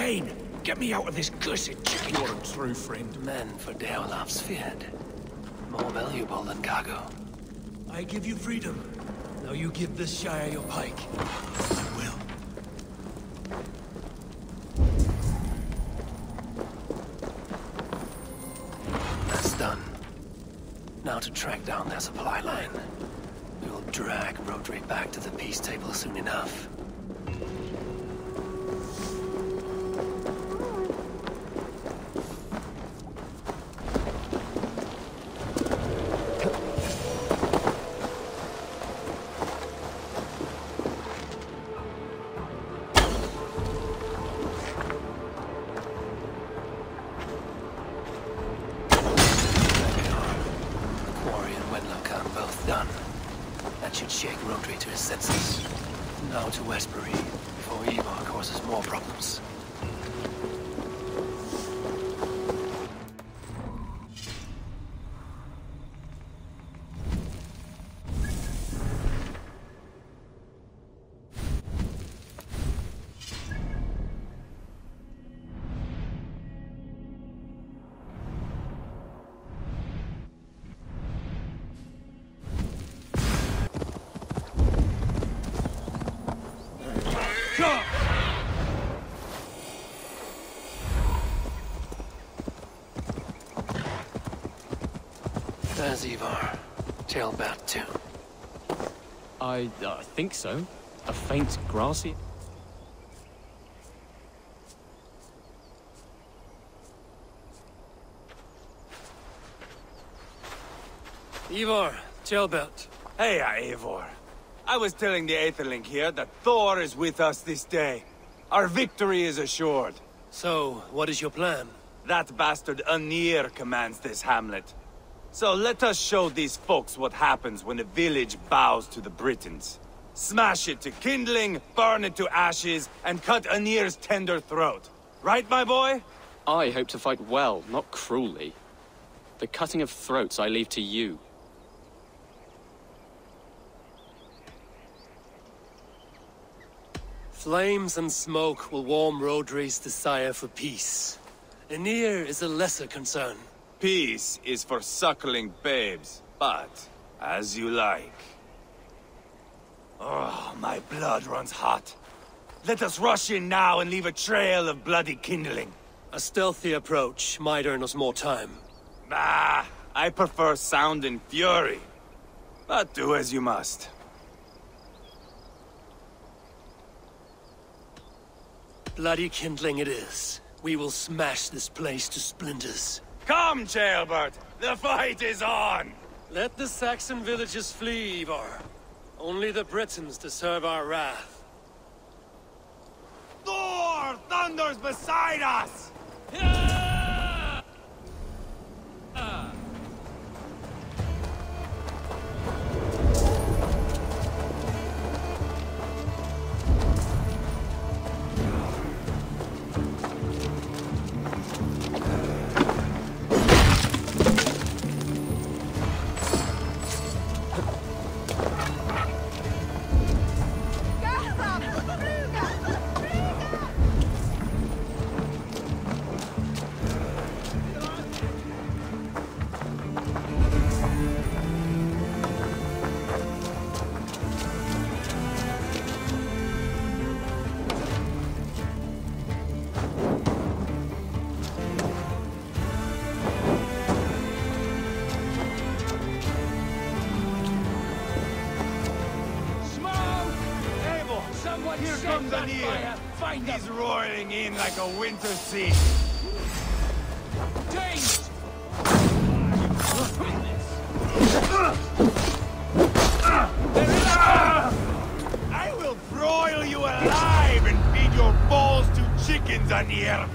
Jane, get me out of this cursed chicken. You're a true friend. Men for Ceolwulf's fyrd. More valuable than cargo. I give you freedom. Now you give this Shire your pike. I will. That's done. Now to track down their supply line. We will drag Rhodri back to the peace table soon enough. Ceolbert too. I uh, think so. A faint grassy. Ivar, Ceolbert. Hey, Eivor. I was telling the Aetheling here that Thor is with us this day. Our victory is assured. So, what is your plan? That bastard Anir commands this hamlet. So let us show these folks what happens when a village bows to the Britons. Smash it to kindling, burn it to ashes, and cut Anir's tender throat. Right, my boy? I hope to fight well, not cruelly. The cutting of throats I leave to you. Flames and smoke will warm Rhodri's desire for peace. Anir is a lesser concern. Peace is for suckling babes, but as you like. Oh, my blood runs hot. Let us rush in now and leave a trail of bloody kindling. A stealthy approach might earn us more time. Ah, I prefer sound and fury. But do as you must. Bloody kindling it is. We will smash this place to splinters. Come, Ceolbert! The fight is on! Let the Saxon villages flee, Ivar. Only the Britons deserve our wrath. Thor thunders beside us! Here ah! Roaring in like a winter sea. I will broil you alive and feed your balls to chickens, Anir!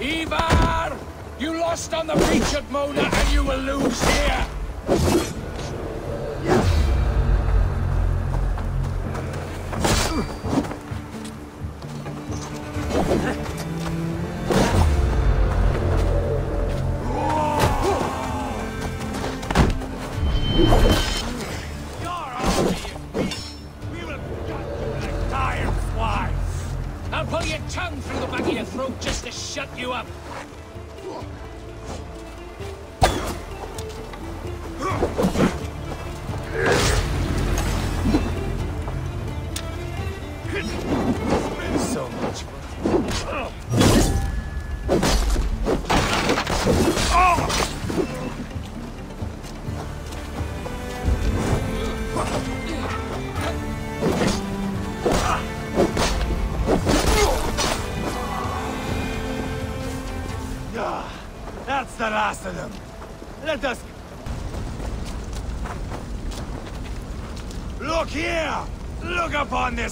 Ivar! You lost on the beach at Mona, and you will lose here!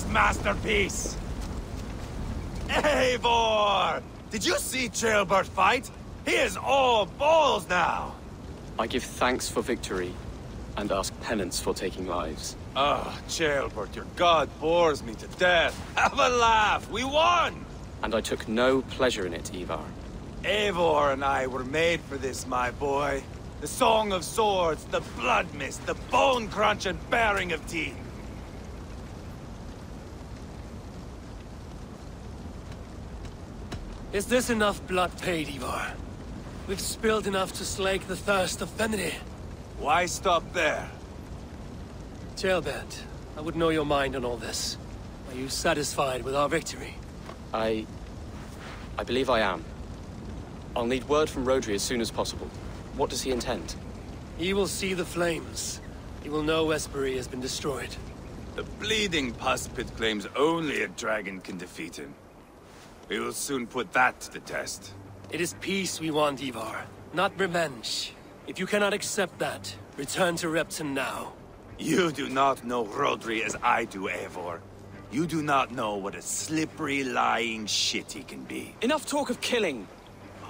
Masterpiece! Eivor! Did you see Ceolbert fight? He is all balls now! I give thanks for victory, and ask penance for taking lives. Ah, Ceolbert, your god bores me to death. Have a laugh! We won! And I took no pleasure in it, Ivar. Eivor and I were made for this, my boy. The Song of Swords, the Blood Mist, the Bone Crunch and Baring of Teeth. Is this enough blood paid, Ivar? We've spilled enough to slake the thirst of Fenrir. Why stop there? Ceolbert, I would know your mind on all this. Are you satisfied with our victory? I... I believe I am. I'll need word from Rhodri as soon as possible. What does he intend? He will see the flames. He will know Espery has been destroyed. The bleeding pus pit claims only a dragon can defeat him. We will soon put that to the test. It is peace we want, Ivar, not revenge. If you cannot accept that, return to Repton now. You do not know Rhodri as I do, Eivor. You do not know what a slippery, lying shit he can be. Enough talk of killing!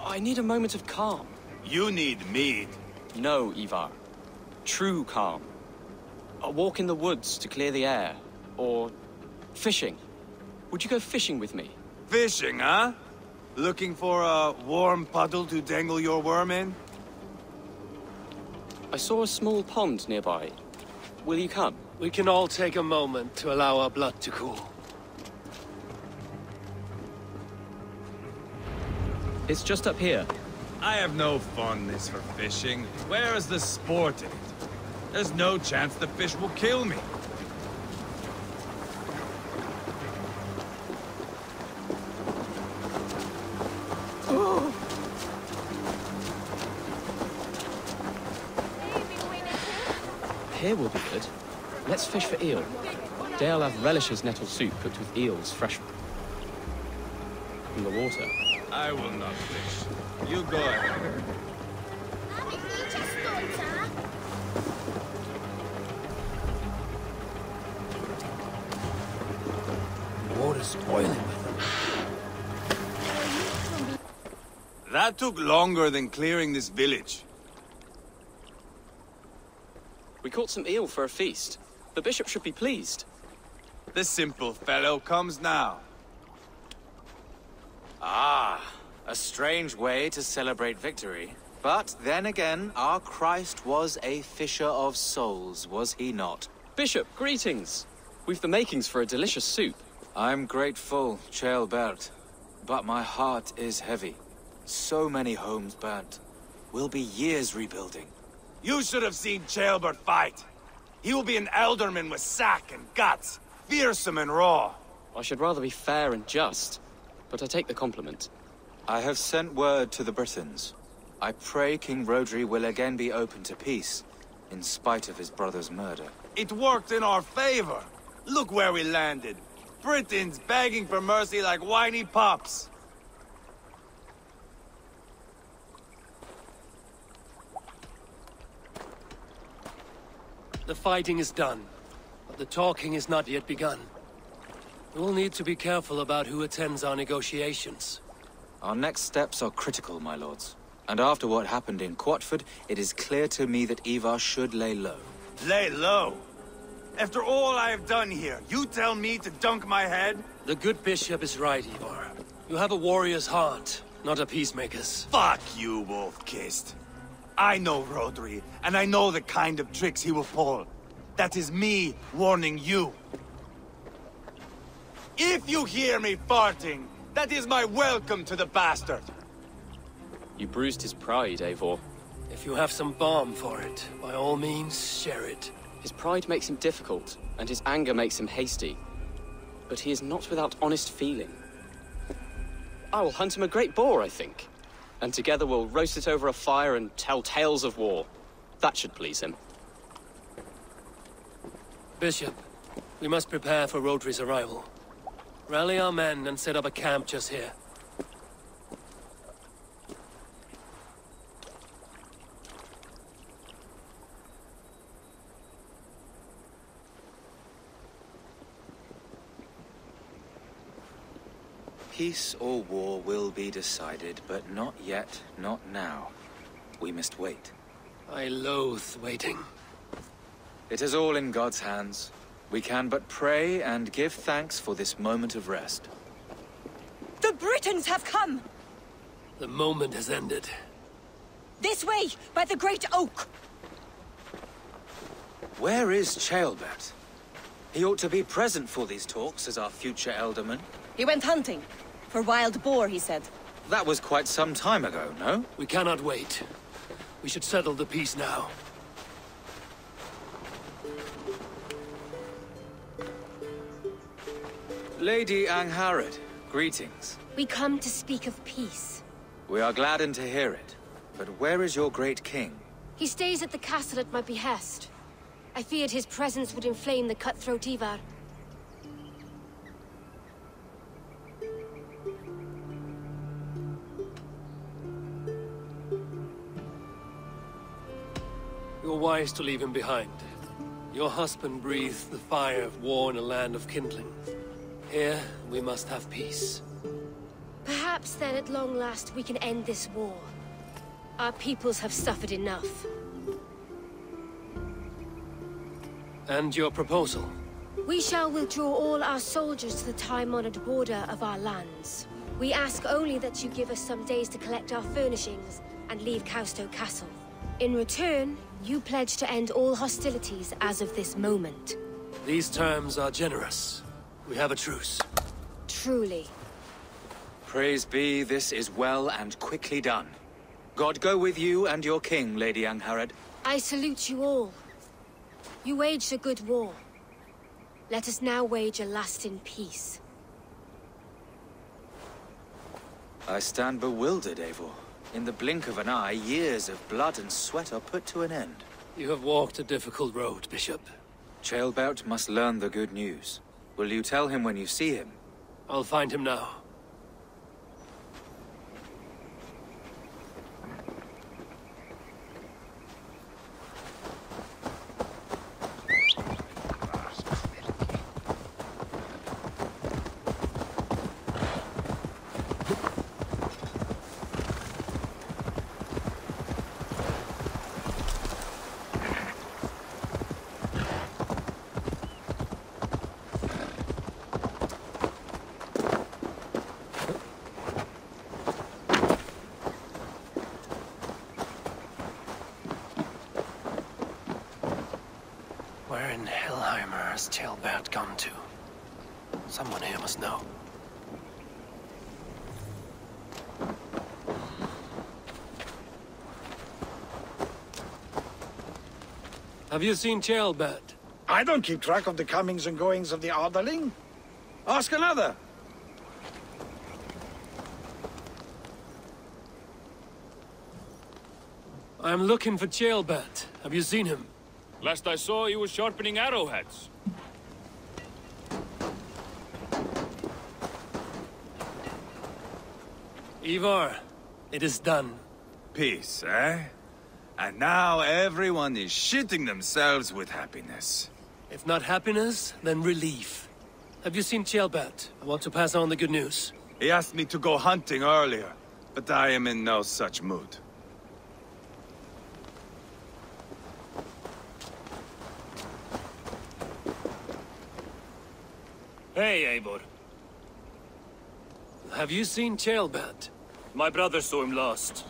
I need a moment of calm. You need mead. No, Ivar. True calm. A walk in the woods to clear the air. Or... fishing. Would you go fishing with me? Fishing, huh? Looking for a warm puddle to dangle your worm in? I saw a small pond nearby. Will you come? We can all take a moment to allow our blood to cool. It's just up here. I have no fondness for fishing. Where is the sport in it? There's no chance the fish will kill me. Here will be good. Let's fish for eel. Dale have relishes nettle soup cooked with eels fresh from the water. I will not fish. You go ahead. Water's boiling with them. That took longer than clearing this village. We caught some eel for a feast. The bishop should be pleased. The simple fellow comes now. Ah, a strange way to celebrate victory. But then again, our Christ was a fisher of souls, was he not? Bishop, greetings! We've the makings for a delicious soup. I'm grateful, Ceolbert, but my heart is heavy. So many homes burnt. We'll be years rebuilding. You should have seen Ceolbert fight. He will be an ealdorman with sack and guts, fearsome and raw. I should rather be fair and just, but I take the compliment. I have sent word to the Britons. I pray King Rhodri will again be open to peace, in spite of his brother's murder. It worked in our favor. Look where we landed. Britons begging for mercy like whiny pups. The fighting is done, but the talking is not yet begun. We will need to be careful about who attends our negotiations. Our next steps are critical, my lords. And after what happened in Quatford, it is clear to me that Ivar should lay low. Lay low. After all I have done here, you tell me to dunk my head? The good bishop is right, Ivar. You have a warrior's heart, not a peacemaker's. Fuck you, Wolf-Kissed. I know Rhodri, and I know the kind of tricks he will pull. That is me warning you. If you hear me farting, that is my welcome to the bastard. You bruised his pride, Eivor. If you have some balm for it, by all means, share it. His pride makes him difficult, and his anger makes him hasty. But he is not without honest feeling. I will hunt him a great boar, I think. And together we'll roast it over a fire and tell tales of war. That should please him. Bishop, we must prepare for Rhodri's arrival. Rally our men and set up a camp just here. Peace or war will be decided, but not yet, not now. We must wait. I loathe waiting. It is all in God's hands. We can but pray and give thanks for this moment of rest. The Britons have come! The moment has ended. This way, by the Great Oak! Where is Ceolbert? He ought to be present for these talks as our future Ealdorman. He went hunting. For wild boar, he said. That was quite some time ago, no? We cannot wait. We should settle the peace now. Lady Angharad, greetings. We come to speak of peace. We are gladdened to hear it. But where is your great king? He stays at the castle at my behest. I feared his presence would inflame the cutthroat Ivar. You're wise to leave him behind. Your husband breathed the fire of war in a land of kindling. Here, we must have peace. Perhaps then at long last we can end this war. Our peoples have suffered enough. And your proposal? We shall withdraw all our soldiers to the time-honored border of our lands. We ask only that you give us some days to collect our furnishings and leave Causto Castle. In return, you pledge to end all hostilities as of this moment. These terms are generous. We have a truce. Truly. Praise be, this is well and quickly done. God go with you and your king, Lady Angharad. I salute you all. You waged a good war. Let us now wage a lasting peace. I stand bewildered, Eivor. In the blink of an eye, years of blood and sweat are put to an end. You have walked a difficult road, Bishop. Ceolbert must learn the good news. Will you tell him when you see him? I'll find him now. Where in Hellheimer has Ceolbert gone to? Someone here must know. Have you seen Ceolbert? I don't keep track of the comings and goings of the Aetheling. Ask another. I'm looking for Ceolbert. Have you seen him? Last I saw, he was sharpening arrowheads. Ivar, it is done. Peace, eh? And now everyone is shitting themselves with happiness. If not happiness, then relief. Have you seen Ceolbert? I want to pass on the good news. He asked me to go hunting earlier, but I am in no such mood. Hey, Eivor. Have you seen Ceolbert? My brother saw him last.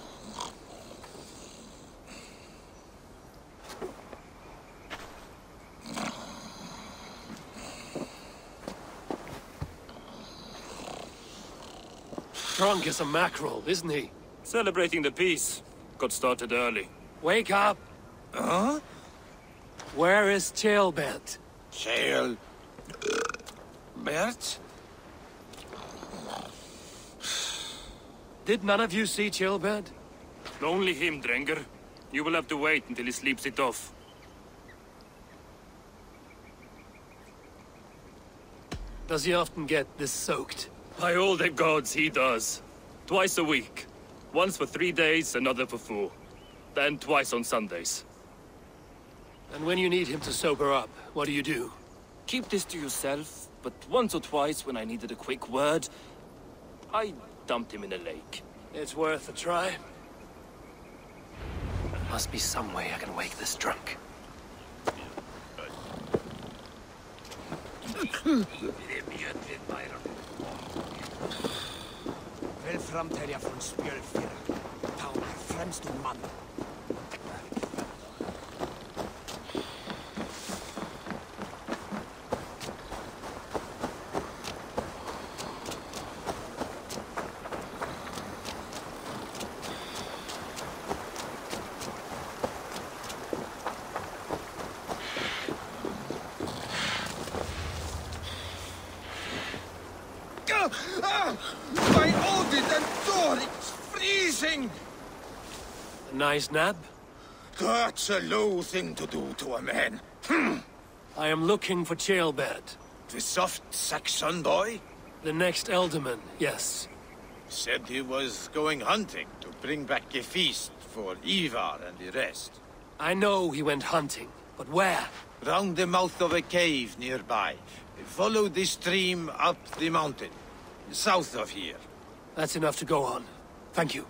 drunk as a mackerel, isn't he? Celebrating the peace. Got started early. Wake up! Huh? Where is Ceolbert? Chael... Bert? Did none of you see Ceolbert? Only him, Drengr. You will have to wait until he sleeps it off. Does he often get this soaked? By all the gods, he does. Twice a week. Once for three days, another for four. Then twice on Sundays. And when you need him to sober up, what do you do? Keep this to yourself, but once or twice when I needed a quick word, I dumped him in a lake. It's worth a try. Must be some way I can wake this drunk. Vel framtælja från spjölfyr. Taun er fremstu mann. My Odin and Thor, it's freezing! A nice nap? That's a low thing to do to a man. Hmm. I am looking for Ceolbert. The soft Saxon boy The next Ealdorman, yes. said he was going hunting to bring back a feast for Ivar and the rest. I know he went hunting, but where? Round the mouth of a cave nearby. Follow the stream up the mountain. South of here. That's enough to go on. Thank you.